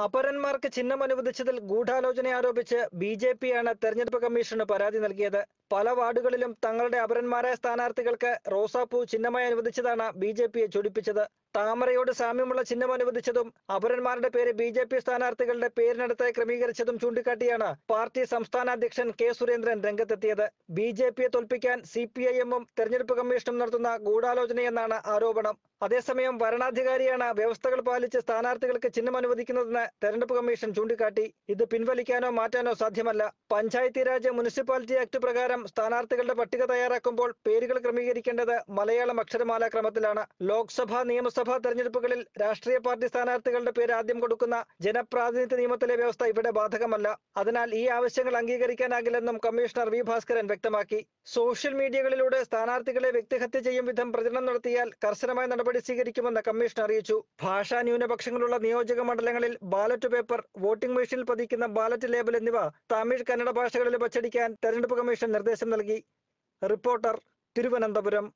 അപരന്മാർക്ക് ചിഹ്നം അനുവദിച്ചതിൽ ഗൂഢാലോചന ആരോപിച്ച് ബി ജെ പിയാണ് തെരഞ്ഞെടുപ്പ് കമ്മീഷന് പരാതി നൽകിയത്. പല വാർഡുകളിലും തങ്ങളുടെ അപരന്മാരായ സ്ഥാനാർത്ഥികൾക്ക് റോസാപ്പൂ ചിഹ്നമായി അനുവദിച്ചതാണ് ബി ജെ പിയെ ചൊടിപ്പിച്ചത്. താമരയോട് സാമ്യമുള്ള ചിഹ്നം അനുവദിച്ചതും അപരന്മാരുടെ പേര് ബി ജെ പി സ്ഥാനാർത്ഥികളുടെ പേരിനടുത്ത് ക്രമീകരിച്ചതും ചൂണ്ടിക്കാട്ടിയാണ് പാർട്ടി സംസ്ഥാന അധ്യക്ഷൻ കെ സുരേന്ദ്രൻ രംഗത്തെത്തിയത്. ബി ജെ പിയെ തോൽപ്പിക്കാൻ സി പി ഐ എമ്മും തെരഞ്ഞെടുപ്പ് കമ്മീഷനും നടത്തുന്ന ഗൂഢാലോചനയെന്നാണ് ആരോപണം. അതേസമയം വരണാധികാരിയാണ് വ്യവസ്ഥകൾ പാലിച്ച് സ്ഥാനാർത്ഥികൾക്ക് ചിഹ്നം അനുവദിക്കുന്നതെന്ന് തെരഞ്ഞെടുപ്പ് കമ്മീഷൻ ചൂണ്ടിക്കാട്ടി. ഇത് പിൻവലിക്കാനോ മാറ്റാനോ സാധ്യമല്ല. പഞ്ചായത്തി രാജ് മുനിസിപ്പാലിറ്റി ആക്ട് പ്രകാരം സ്ഥാനാർത്ഥികളുടെ പട്ടിക തയ്യാറാക്കുമ്പോൾ പേരുകൾ ക്രമീകരിക്കേണ്ടത് മലയാളം അക്ഷരമാല ക്രമത്തിലാണ്. ലോക്സഭാ നിയമസഭാ തെരഞ്ഞെടുപ്പുകളിൽ രാഷ്ട്രീയ പാർട്ടി സ്ഥാനാർത്ഥികളുടെ പേര് ആദ്യം കൊടുക്കുന്ന ജനപ്രാതിനിധ്യ നിയമത്തിലെ വ്യവസ്ഥ ഇവിടെ ബാധകമല്ല. അതിനാൽ ഈ ആവശ്യങ്ങൾ അംഗീകരിക്കാനാകില്ലെന്നും കമ്മീഷണർ വി ഭാസ്കരൻ വ്യക്തമാക്കി. സോഷ്യൽ മീഡിയകളിലൂടെ സ്ഥാനാർത്ഥികളെ വ്യക്തിഹത്യ ചെയ്യും വിധം പ്രചരണം നടത്തിയാൽ കർശനമായ നടപടി സ്വീകരിക്കുമെന്ന് കമ്മീഷൻ അറിയിച്ചു. ഭാഷാ ന്യൂനപക്ഷങ്ങളുള്ള നിയോജക മണ്ഡലങ്ങളിൽ ബാലറ്റ് പേപ്പർ വോട്ടിംഗ് മെഷീനിൽ പതിക്കുന്ന ബാലറ്റ് ലേബൽ എന്നിവ തമിഴ് കന്നഡ ഭാഷകളിൽ വച്ചടിക്കാൻ തെരഞ്ഞെടുപ്പ് കമ്മീഷൻ നിർദ്ദേശം നൽകി റിപ്പോർട്ടർ തിരുവനന്തപുരം